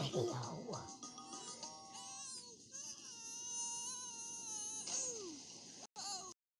Hello.